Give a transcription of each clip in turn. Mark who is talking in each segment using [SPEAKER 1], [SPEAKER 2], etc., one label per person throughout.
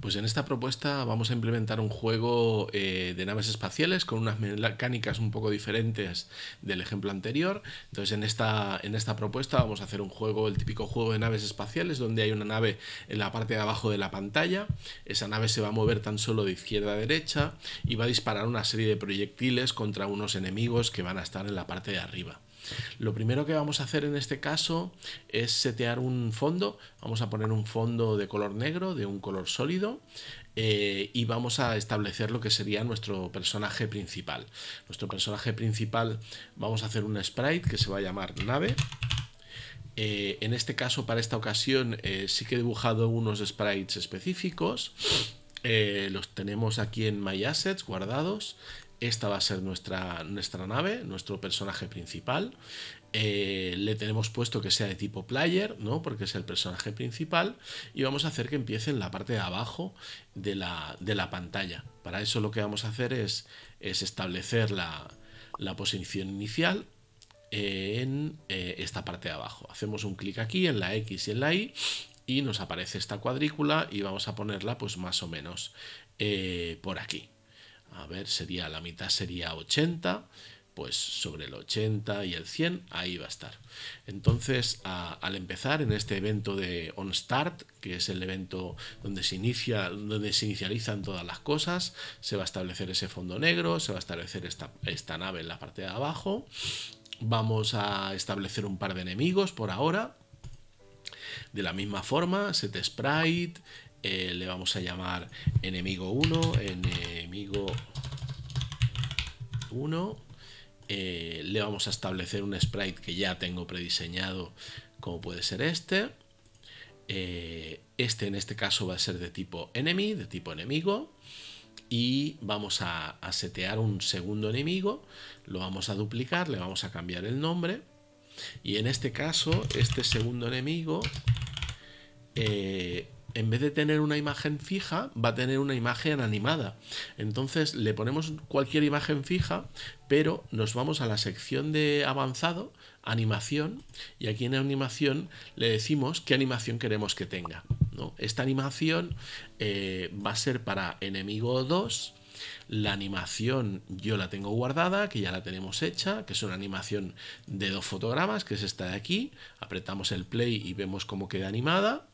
[SPEAKER 1] Pues en esta propuesta vamos a implementar un juego eh, de naves espaciales con unas mecánicas un poco diferentes del ejemplo anterior. Entonces en esta, en esta propuesta vamos a hacer un juego, el típico juego de naves espaciales, donde hay una nave en la parte de abajo de la pantalla. Esa nave se va a mover tan solo de izquierda a derecha y va a disparar una serie de proyectiles contra unos enemigos que van a estar en la parte de arriba. Lo primero que vamos a hacer en este caso es setear un fondo. Vamos a poner un fondo de color negro, de un color sólido. Eh, y vamos a establecer lo que sería nuestro personaje principal. Nuestro personaje principal vamos a hacer un sprite que se va a llamar nave. Eh, en este caso, para esta ocasión, eh, sí que he dibujado unos sprites específicos. los tenemos aquí en My Assets guardados. Esta va a ser nuestra, nuestra nave, nuestro personaje principal. Eh, le tenemos puesto que sea de tipo player, ¿no? Porque es el personaje principal. Y vamos a hacer que empiece en la parte de abajo de la, de la pantalla. Para eso lo que vamos a hacer es, es establecer la, posición inicial en eh, esta parte de abajo. Hacemos un clic aquí en la X y en la Y y nos aparece esta cuadrícula y vamos a ponerla pues más o menos eh, por aquí a ver, sería la mitad sería 80, pues sobre el 80 y el 100, ahí va a estar. Entonces, al empezar en este evento de OnStart, que es el evento donde se, inicia, donde se inicializan todas las cosas, se va a establecer ese fondo negro, se va a establecer esta, esta nave en la parte de abajo, vamos a establecer un par de enemigos por ahora, de la misma forma, set sprite, eh, le vamos a llamar enemigo 1, enemigo 1. Eh, le vamos a establecer un sprite que ya tengo prediseñado, como puede ser este. Eh, este en este caso va a ser de tipo enemy, de tipo enemigo. Y vamos a, a setear un segundo enemigo, lo vamos a duplicar, le vamos a cambiar el nombre. Y en este caso, este segundo enemigo en vez de tener una imagen fija, va a tener una imagen animada. Entonces le ponemos cualquier imagen fija, pero nos vamos a la sección de avanzado, animación, y aquí en animación le decimos qué animación queremos que tenga. ¿no? Esta animación eh, va a ser para enemigo 2. La animación yo la tengo guardada, que ya la tenemos hecha, que es una animación de dos fotogramas, que es esta de aquí. Apretamos el play y vemos cómo queda animada.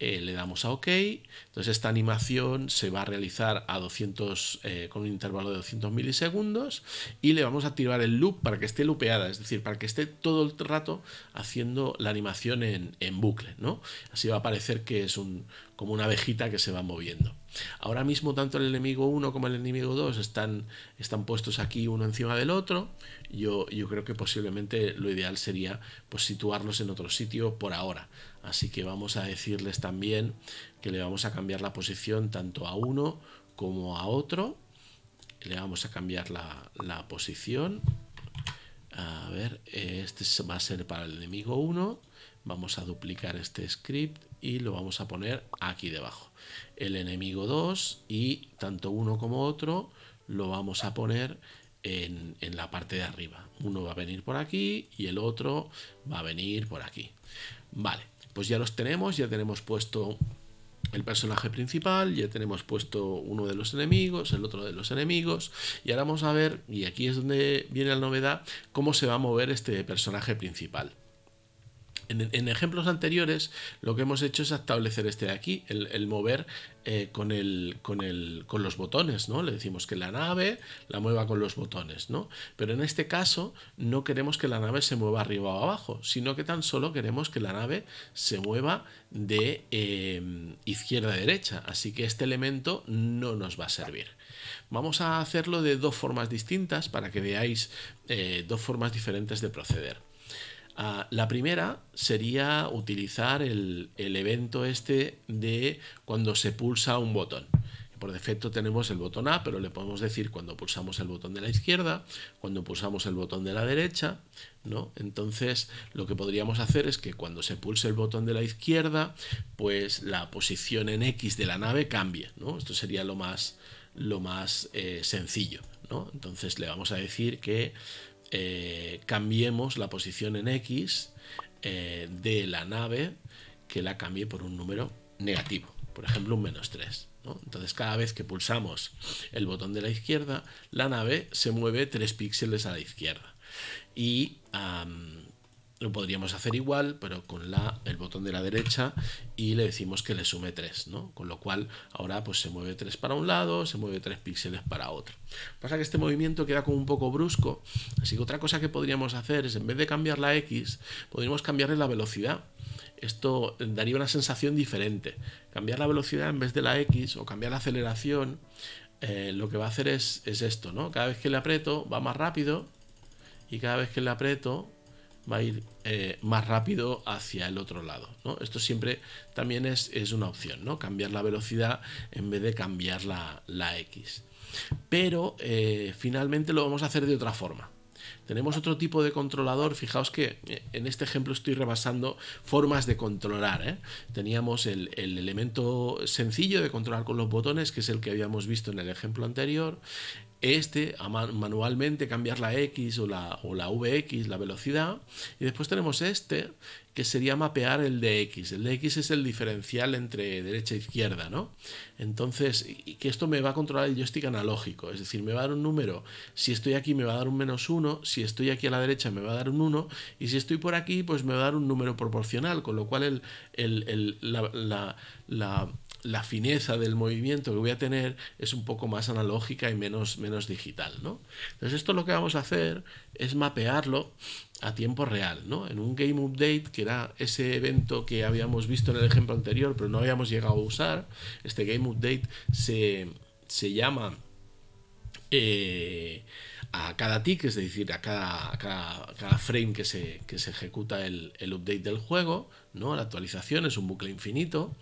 [SPEAKER 1] Eh, le damos a OK, entonces esta animación se va a realizar a 200, eh, con un intervalo de 200 milisegundos y le vamos a activar el loop para que esté loopeada, es decir, para que esté todo el rato haciendo la animación en, en bucle, ¿no? Así va a parecer que es un, como una abejita que se va moviendo. Ahora mismo tanto el enemigo 1 como el enemigo 2 están, están puestos aquí uno encima del otro. Yo, yo creo que posiblemente lo ideal sería pues, situarlos en otro sitio por ahora. Así que vamos a decirles también que le vamos a cambiar la posición tanto a uno como a otro. Le vamos a cambiar la, posición. A ver, este va a ser para el enemigo 1. Vamos a duplicar este script y lo vamos a poner aquí debajo. El enemigo 2 y tanto uno como otro lo vamos a poner en, la parte de arriba. Uno va a venir por aquí y el otro va a venir por aquí. Vale, pues ya los tenemos, ya tenemos puesto el personaje principal, ya tenemos puesto uno de los enemigos, el otro de los enemigos, y ahora vamos a ver, y aquí es donde viene la novedad, cómo se va a mover este personaje principal. En, ejemplos anteriores lo que hemos hecho es establecer este de aquí, el, mover eh, con, los botones, ¿no? Le decimos que la nave la mueva con los botones, ¿no? Pero en este caso no queremos que la nave se mueva arriba o abajo, sino que tan solo queremos que la nave se mueva de em, izquierda a derecha, así que este elemento no nos va a servir. Vamos a hacerlo de dos formas distintas para que veáis eh, dos formas diferentes de proceder. Ah, la primera sería utilizar el, evento este de cuando se pulsa un botón. Por defecto tenemos el botón A, pero le podemos decir cuando pulsamos el botón de la izquierda, cuando pulsamos el botón de la derecha, ¿no? Entonces, lo que podríamos hacer es que cuando se pulse el botón de la izquierda, pues la posición en X de la nave cambie, ¿no? Esto sería lo más, lo más eh, sencillo, ¿no? Entonces le vamos a decir que eh, cambiemos la posición en X eh, de la nave, que la cambie por un número negativo. por ejemplo un menos 3. Entonces cada vez que pulsamos el botón de la izquierda, la nave se mueve 3 píxeles a la izquierda. Y lo podríamos hacer igual, pero con la, el botón de la derecha y le decimos que le sume 3, ¿no? Con lo cual ahora pues se mueve 3 para un lado, se mueve 3 píxeles para otro. Pasa que este movimiento queda como un poco brusco, así que otra cosa que podríamos hacer es en vez de cambiar la X, podríamos cambiarle la velocidad esto daría una sensación diferente. Cambiar la velocidad en vez de la X o cambiar la aceleración, eh, lo que va a hacer es, esto, ¿no? Cada vez que le aprieto va más rápido y cada vez que le aprieto va a ir eh, más rápido hacia el otro lado. ¿no? Esto siempre también es, una opción, ¿no? cambiar la velocidad en vez de cambiar la, X. Pero eh, finalmente lo vamos a hacer de otra forma. Tenemos otro tipo de controlador, fijaos que eh, en este ejemplo estoy rebasando formas de controlar. Teníamos el, elemento sencillo de controlar con los botones, que es el que habíamos visto en el ejemplo anterior. Este, manualmente cambiar la X o la, o la VX, la velocidad. Y después tenemos este, que sería mapear el DX. El DX es el diferencial entre derecha e izquierda, ¿no? Entonces, y que esto me va a controlar el joystick analógico, es decir, me va a dar un número, si estoy aquí me va a dar un menos 1, si estoy aquí a la derecha me va a dar un 1, y si estoy por aquí, pues me va a dar un número proporcional, con lo cual el, la, la, fineza del movimiento que voy a tener es un poco más analógica y menos, menos digital, ¿no? Entonces esto lo que vamos a hacer es mapearlo a tiempo real, ¿no? En un Game Update, que era ese evento que habíamos visto en el ejemplo anterior, pero no habíamos llegado a usar, este Game Update se, llama eh, a cada tick, es decir, a cada, frame que se, ejecuta el, update del juego. La actualización es un bucle infinito.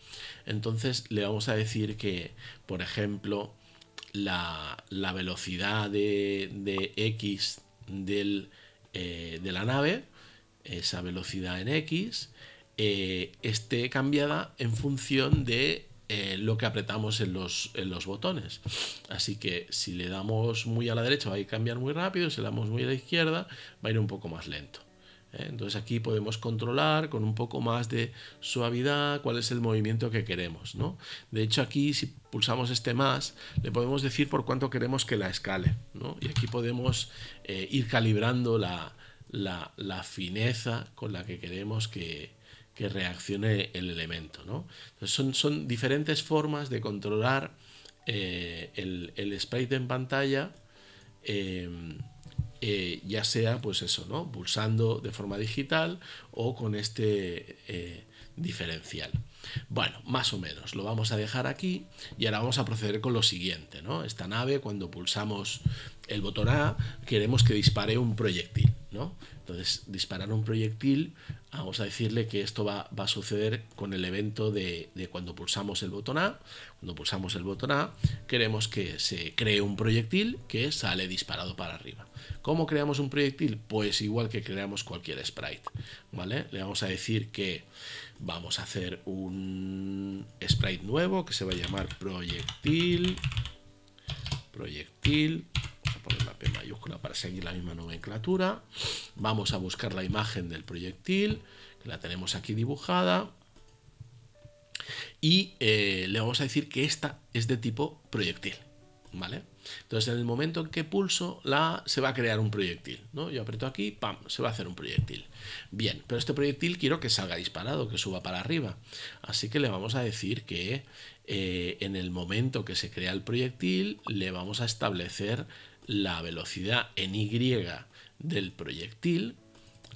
[SPEAKER 1] Entonces le vamos a decir que, por ejemplo, la, velocidad de, X eh, de la nave, esa velocidad en X, eh, esté cambiada en función de eh, lo que apretamos en los, en los botones. Así que si le damos muy a la derecha va a cambiar muy rápido, si le damos muy a la izquierda va a ir un poco más lento. Entonces aquí podemos controlar con un poco más de suavidad cuál es el movimiento que queremos. ¿no? De hecho aquí si pulsamos este más le podemos decir por cuánto queremos que la escale. ¿no? Y aquí podemos eh, ir calibrando la, la, fineza con la que queremos que, que reaccione el elemento. ¿no? son, son, diferentes formas de controlar eh, el, el, sprite en pantalla. Eh, eh, ya sea pues eso, ¿no? pulsando de forma digital o con este diferencial. Bueno, más o menos, lo vamos a dejar aquí y ahora vamos a proceder con lo siguiente. ¿no? Esta nave, cuando pulsamos el botón A, queremos que dispare un proyectil. ¿No? Entonces, disparar un proyectil, vamos a decirle que esto va, a suceder con el evento de, de, cuando pulsamos el botón A. Cuando pulsamos el botón A, queremos que se cree un proyectil que sale disparado para arriba. ¿Cómo creamos un proyectil? Pues igual que creamos cualquier sprite. ¿vale? Le vamos a decir que vamos a hacer un sprite nuevo que se va a llamar. Proyectil. Vamos a poner la P mayúscula para seguir la misma nomenclatura. Vamos a buscar la imagen del proyectil, que la tenemos aquí dibujada. Y eh, le vamos a decir que esta es de tipo proyectil. ¿Vale? Entonces, en el momento en que pulso la se va a crear un proyectil. ¿no? Yo aprieto aquí, ¡pam! Se va a hacer un proyectil. Bien, pero este proyectil quiero que salga disparado, que suba para arriba. Así que le vamos a decir que eh, en el momento que se crea el proyectil, le vamos a establecer la velocidad en Y del proyectil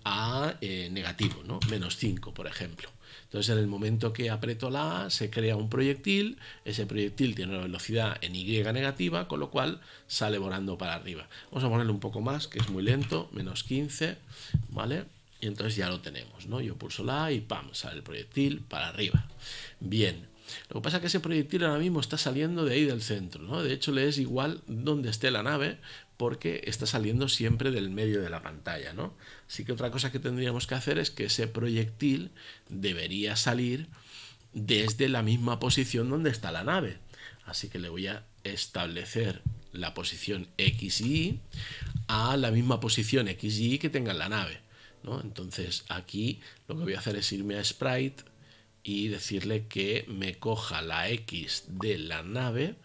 [SPEAKER 1] a eh, negativo, ¿no? menos 5, por ejemplo. Entonces, en el momento que aprieto la A, se crea un proyectil, ese proyectil tiene una velocidad en Y negativa, con lo cual sale volando para arriba. Vamos a ponerle un poco más, que es muy lento, menos 15, ¿vale? Y entonces ya lo tenemos, ¿no? Yo pulso la A y ¡pam! sale el proyectil para arriba. Bien. Lo que pasa es que ese proyectil ahora mismo está saliendo de ahí del centro, ¿no? De hecho, le es igual donde esté la nave, porque está saliendo siempre del medio de la pantalla, ¿no? Así que otra cosa que tendríamos que hacer es que ese proyectil debería salir desde la misma posición donde está la nave. Así que le voy a establecer la posición X y Y a la misma posición X y Y que tenga la nave. ¿no? Entonces aquí lo que voy a hacer es irme a Sprite y decirle que me coja la X de la nave,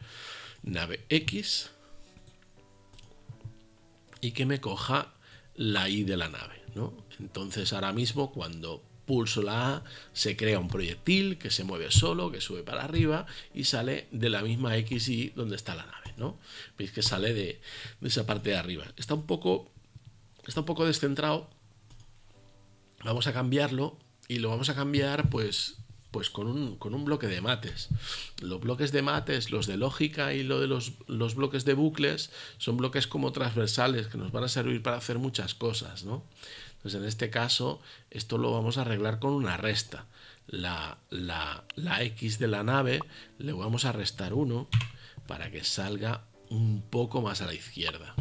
[SPEAKER 1] nave X, y que me coja la Y de la nave. ¿no? Entonces ahora mismo cuando pulso la A se crea un proyectil que se mueve solo, que sube para arriba y sale de la misma X y donde está la nave. ¿no? Veis que sale de, de esa parte de arriba. Está un poco, está un poco descentrado. Vamos a cambiarlo y lo vamos a cambiar pues pues con un, con un, bloque de mates. Los bloques de mates, los de lógica y lo de los, los, bloques de bucles, son bloques como transversales que nos van a servir para hacer muchas cosas, ¿no? Entonces, en este caso, esto lo vamos a arreglar con una resta. La, la, la X de la nave le vamos a restar 1 para que salga un poco más a la izquierda.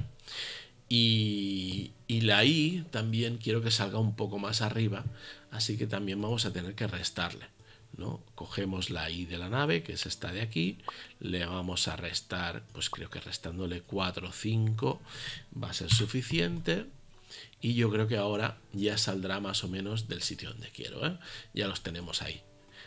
[SPEAKER 1] Y, y, la Y también quiero que salga un poco más arriba, así que también vamos a tener que restarle. Cogemos la i de la nave, que es esta de aquí, le vamos a restar, pues creo que restándole 4 o 5 va a ser suficiente. Y yo creo que ahora ya saldrá más o menos del sitio donde quiero. ¿eh? Ya los tenemos ahí.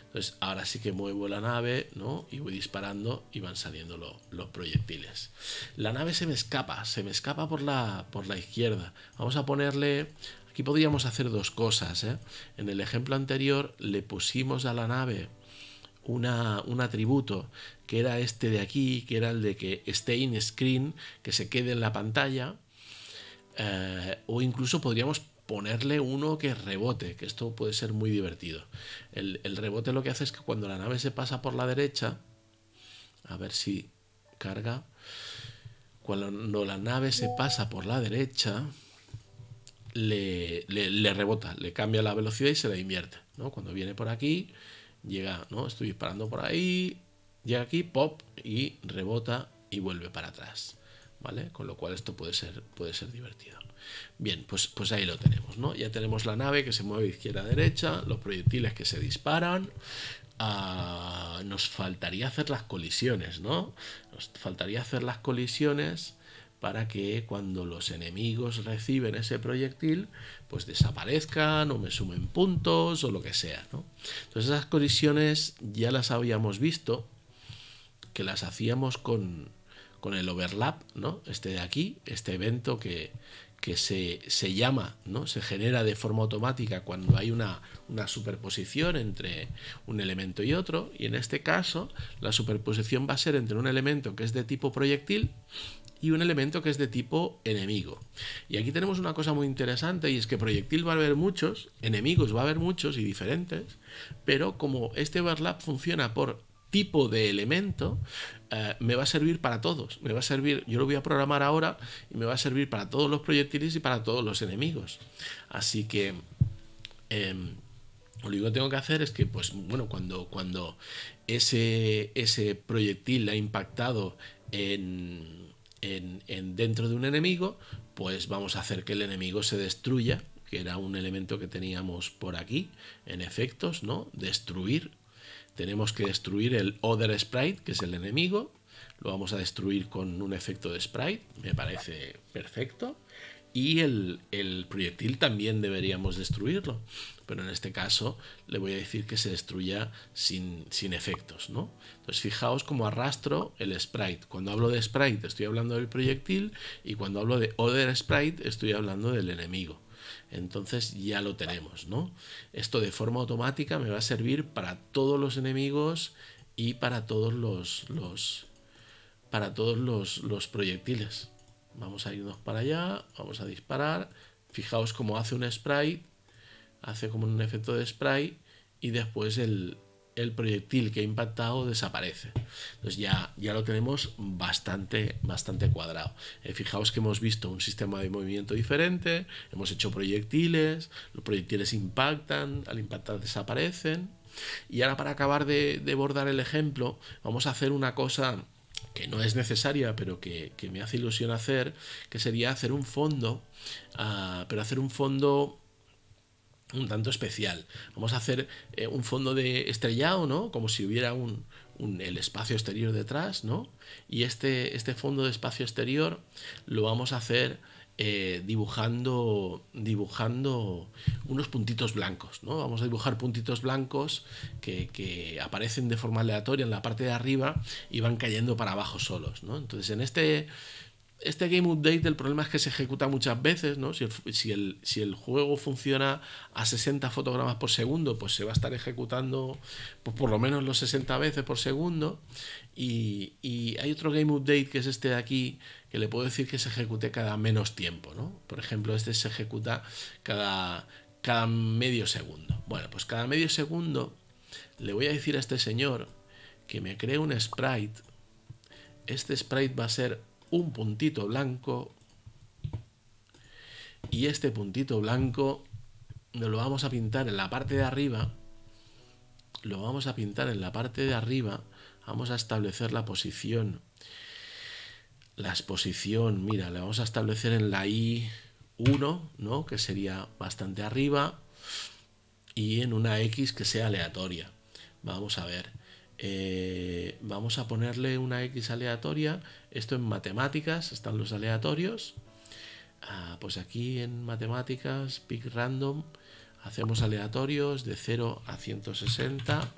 [SPEAKER 1] Entonces ahora sí que muevo la nave ¿no? y voy disparando y van saliendo los proyectiles. La nave se me escapa, se me escapa por la, por la izquierda. Vamos a ponerle Aquí podríamos hacer dos cosas. ¿eh? En el ejemplo anterior le pusimos a la nave una, un atributo que era este de aquí, que era el de que esté in screen, que se quede en la pantalla. Eh, o incluso podríamos ponerle uno que rebote, que esto puede ser muy divertido. El, el, rebote lo que hace es que cuando la nave se pasa por la derecha, a ver si carga, cuando la nave se pasa por la derecha, le, le, rebota, le cambia la velocidad y se la invierte. ¿no? Cuando viene por aquí, llega, ¿no? Estoy disparando por ahí, llega aquí, pop, y rebota y vuelve para atrás. ¿Vale? Con lo cual esto puede ser, puede ser divertido. Bien, pues, pues ahí lo tenemos, ¿no? Ya tenemos la nave que se mueve izquierda a derecha, los proyectiles que se disparan. Ah, nos faltaría hacer las colisiones, ¿no? Nos faltaría hacer las colisiones para que cuando los enemigos reciben ese proyectil, pues desaparezcan o me sumen puntos o lo que sea. Entonces esas colisiones ya las habíamos visto, que las hacíamos con, con el overlap, ¿no? este de aquí, este evento que, que se, se, llama, ¿no? se genera de forma automática cuando hay una, una, superposición entre un elemento y otro, y en este caso la superposición va a ser entre un elemento que es de tipo proyectil y un elemento que es de tipo enemigo. Y aquí tenemos una cosa muy interesante y es que proyectil va a haber muchos, enemigos va a haber muchos y diferentes, pero como este overlap funciona por tipo de elemento, eh, me va a servir para todos. Me va a servir, yo lo voy a programar ahora y me va a servir para todos los proyectiles y para todos los enemigos. Así que em, lo único que tengo que hacer es que, pues, bueno, cuando, cuando ese, ese proyectil ha impactado en en, dentro de un enemigo, pues vamos a hacer que el enemigo se destruya, que era un elemento que teníamos por aquí, en efectos, ¿no? Destruir. Tenemos que destruir el Other Sprite, que es el enemigo. Lo vamos a destruir con un efecto de sprite, me parece perfecto. Y el, el proyectil también deberíamos destruirlo pero en este caso le voy a decir que se destruya sin, sin efectos. ¿no? Entonces fijaos cómo arrastro el sprite. Cuando hablo de sprite estoy hablando del proyectil y cuando hablo de other sprite estoy hablando del enemigo. Entonces ya lo tenemos, ¿no? Esto de forma automática me va a servir para todos los enemigos y para todos los, los para todos los, los proyectiles. Vamos a irnos para allá, vamos a disparar. Fijaos cómo hace un sprite hace como un efecto de spray y después el, proyectil que ha impactado desaparece. Entonces ya, ya lo tenemos bastante, bastante cuadrado. Eh, fijaos que hemos visto un sistema de movimiento diferente, hemos hecho proyectiles, los proyectiles impactan, al impactar desaparecen. Y ahora para acabar de, bordar el ejemplo, vamos a hacer una cosa que no es necesaria, pero que, me hace ilusión hacer, que sería hacer un fondo, ah, pero hacer un fondo un tanto especial. Vamos a hacer eh, un fondo de estrellado, ¿no? Como si hubiera un, el espacio exterior detrás, ¿no? Y este, este fondo de espacio exterior lo vamos a hacer eh, dibujando, dibujando unos puntitos blancos. ¿no? Vamos a dibujar puntitos blancos que, que, aparecen de forma aleatoria en la parte de arriba y van cayendo para abajo solos. ¿no? Entonces, en este este Game Update el problema es que se ejecuta muchas veces, ¿no? Si el, si el, juego funciona a 60 fotogramas por segundo, pues se va a estar ejecutando pues por lo menos los 60 veces por segundo. Y, hay otro Game Update que es este de aquí, que le puedo decir que se ejecute cada menos tiempo, ¿no? Por ejemplo, este se ejecuta cada, cada medio segundo. Bueno, pues cada medio segundo le voy a decir a este señor que me cree un sprite. Este sprite va a ser un puntito blanco y este puntito blanco nos lo vamos a pintar en la parte de arriba lo vamos a pintar en la parte de arriba vamos a establecer la posición la exposición mira le vamos a establecer en la i1 no que sería bastante arriba y en una x que sea aleatoria. Vamos a ver eh, vamos a ponerle una X aleatoria. Esto en matemáticas están los aleatorios. Ah, pues aquí en matemáticas, pick random, hacemos aleatorios de 0 a 160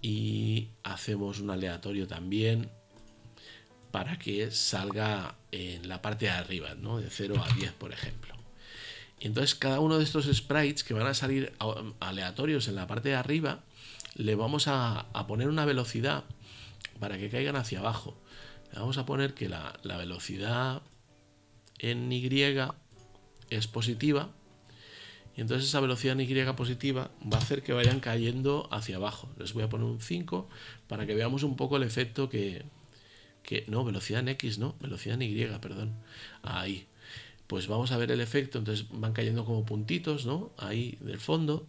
[SPEAKER 1] y hacemos un aleatorio también para que salga en la parte de arriba, ¿no? de 0 a 10 por ejemplo. Entonces cada uno de estos sprites que van a salir aleatorios en la parte de arriba, le vamos a, poner una velocidad para que caigan hacia abajo. Le vamos a poner que la, velocidad en Y es positiva y entonces esa velocidad en Y positiva va a hacer que vayan cayendo hacia abajo. Les voy a poner un 5 para que veamos un poco el efecto que, que... No, velocidad en X, no, velocidad en Y, perdón. Ahí. Pues vamos a ver el efecto, entonces van cayendo como puntitos, ¿no? Ahí del fondo.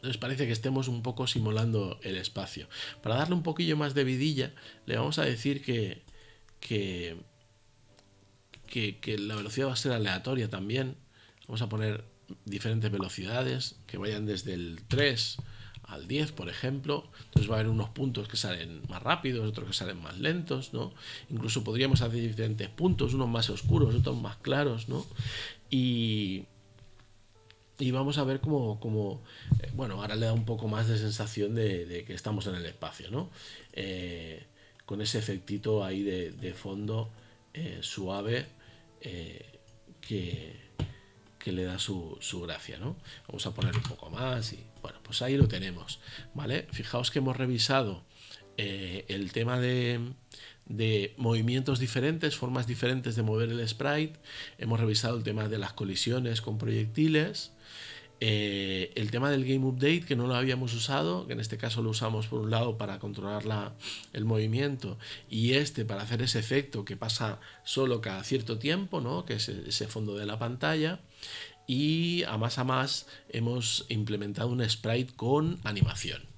[SPEAKER 1] Entonces parece que estemos un poco simulando el espacio. Para darle un poquillo más de vidilla, le vamos a decir que, que, que, la velocidad va a ser aleatoria también. Vamos a poner diferentes velocidades que vayan desde el 3 al 10, por ejemplo. Entonces va a haber unos puntos que salen más rápidos, otros que salen más lentos, ¿no? Incluso podríamos hacer diferentes puntos, unos más oscuros, otros más claros, ¿no? Y, y vamos a ver cómo, eh, bueno, ahora le da un poco más de sensación de, que estamos en el espacio, ¿no? Eh, con ese efectito ahí de, fondo eh, suave que, que, le da su, su, gracia, ¿no? Vamos a poner un poco más y, bueno, pues ahí lo tenemos, ¿vale? Fijaos que hemos revisado el tema de, movimientos diferentes, formas diferentes de mover el sprite. Hemos revisado el tema de las colisiones con proyectiles. Eh, el tema del Game Update, que no lo habíamos usado, que en este caso lo usamos por un lado para controlar la, el movimiento y este para hacer ese efecto que pasa solo cada cierto tiempo, ¿no? que es ese fondo de la pantalla. Y a más a más hemos implementado un sprite con animación.